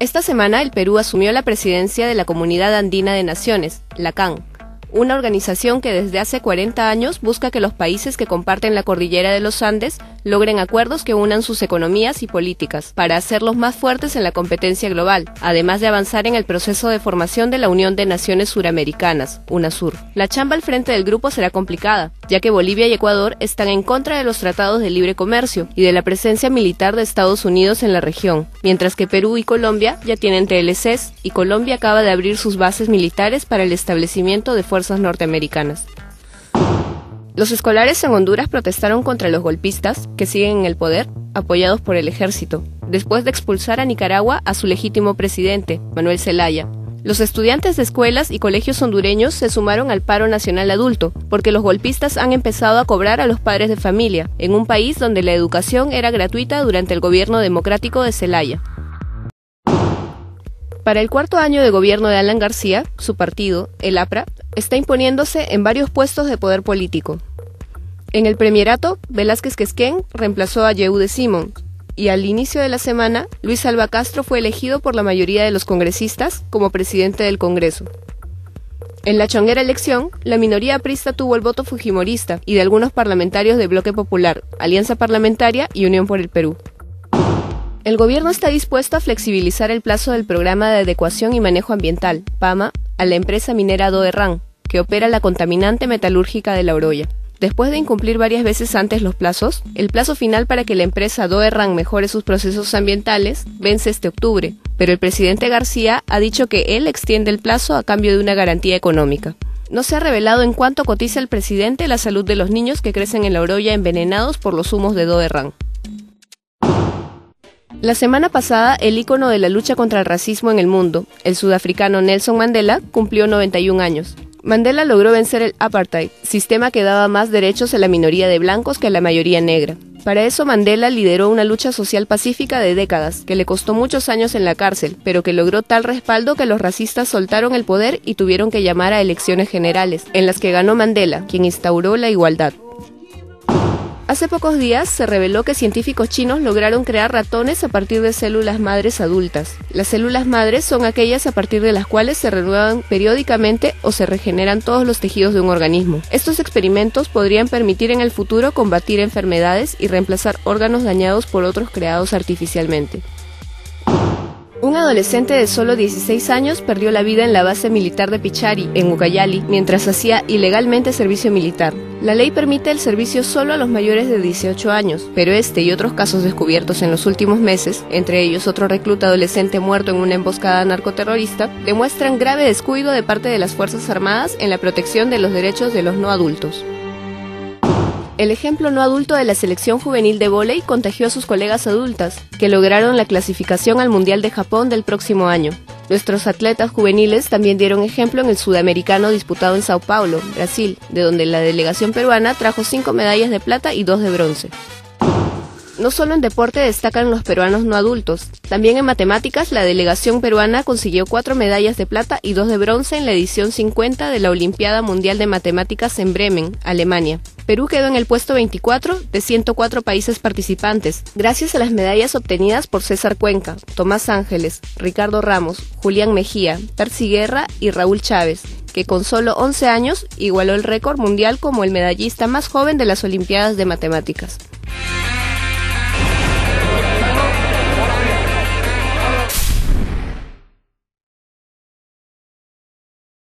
Esta semana el Perú asumió la presidencia de la Comunidad Andina de Naciones, la CAN, una organización que desde hace 40 años busca que los países que comparten la cordillera de los Andes logren acuerdos que unan sus economías y políticas para hacerlos más fuertes en la competencia global, además de avanzar en el proceso de formación de la Unión de Naciones Suramericanas, UNASUR. La chamba al frente del grupo será complicada, ya que Bolivia y Ecuador están en contra de los tratados de libre comercio y de la presencia militar de Estados Unidos en la región, mientras que Perú y Colombia ya tienen TLCs y Colombia acaba de abrir sus bases militares para el establecimiento de fuerzas norteamericanas. Los escolares en Honduras protestaron contra los golpistas que siguen en el poder, apoyados por el ejército, después de expulsar a Nicaragua a su legítimo presidente, Manuel Zelaya. Los estudiantes de escuelas y colegios hondureños se sumaron al paro nacional adulto, porque los golpistas han empezado a cobrar a los padres de familia, en un país donde la educación era gratuita durante el gobierno democrático de Zelaya. Para el cuarto año de gobierno de Alan García, su partido, el APRA, está imponiéndose en varios puestos de poder político. En el premierato, Velázquez Quesquén reemplazó a Yehude Simon, y al inicio de la semana, Luis Alba Castro fue elegido por la mayoría de los congresistas como presidente del Congreso. En la chonguera elección, la minoría aprista tuvo el voto fujimorista y de algunos parlamentarios de Bloque Popular, Alianza Parlamentaria y Unión por el Perú. El gobierno está dispuesto a flexibilizar el plazo del programa de adecuación y manejo ambiental, PAMA, a la empresa minera Doerran, que opera la contaminante metalúrgica de La Oroya. Después de incumplir varias veces antes los plazos, el plazo final para que la empresa Doerran mejore sus procesos ambientales vence este octubre, pero el presidente García ha dicho que él extiende el plazo a cambio de una garantía económica. No se ha revelado en cuánto cotiza el presidente la salud de los niños que crecen en La Oroya envenenados por los humos de Doerran. La semana pasada, el ícono de la lucha contra el racismo en el mundo, el sudafricano Nelson Mandela, cumplió 91 años. Mandela logró vencer el apartheid, sistema que daba más derechos a la minoría de blancos que a la mayoría negra. Para eso Mandela lideró una lucha social pacífica de décadas, que le costó muchos años en la cárcel, pero que logró tal respaldo que los racistas soltaron el poder y tuvieron que llamar a elecciones generales, en las que ganó Mandela, quien instauró la igualdad. Hace pocos días se reveló que científicos chinos lograron crear ratones a partir de células madres adultas. Las células madres son aquellas a partir de las cuales se renuevan periódicamente o se regeneran todos los tejidos de un organismo. Estos experimentos podrían permitir en el futuro combatir enfermedades y reemplazar órganos dañados por otros creados artificialmente. Un adolescente de solo 16 años perdió la vida en la base militar de Pichari, en Ucayali, mientras hacía ilegalmente servicio militar. La ley permite el servicio solo a los mayores de 18 años, pero este y otros casos descubiertos en los últimos meses, entre ellos otro recluta adolescente muerto en una emboscada narcoterrorista, demuestran grave descuido de parte de las Fuerzas Armadas en la protección de los derechos de los no adultos. El ejemplo no adulto de la selección juvenil de vóley contagió a sus colegas adultas, que lograron la clasificación al Mundial de Japón del próximo año. Nuestros atletas juveniles también dieron ejemplo en el sudamericano disputado en Sao Paulo, Brasil, de donde la delegación peruana trajo cinco medallas de plata y dos de bronce. No solo en deporte destacan los peruanos no adultos, también en matemáticas la delegación peruana consiguió cuatro medallas de plata y dos de bronce en la edición 50 de la Olimpiada Mundial de Matemáticas en Bremen, Alemania. Perú quedó en el puesto 24 de 104 países participantes, gracias a las medallas obtenidas por César Cuenca, Tomás Ángeles, Ricardo Ramos, Julián Mejía, Tarsi Guerra y Raúl Chávez, que con solo 11 años igualó el récord mundial como el medallista más joven de las Olimpiadas de Matemáticas.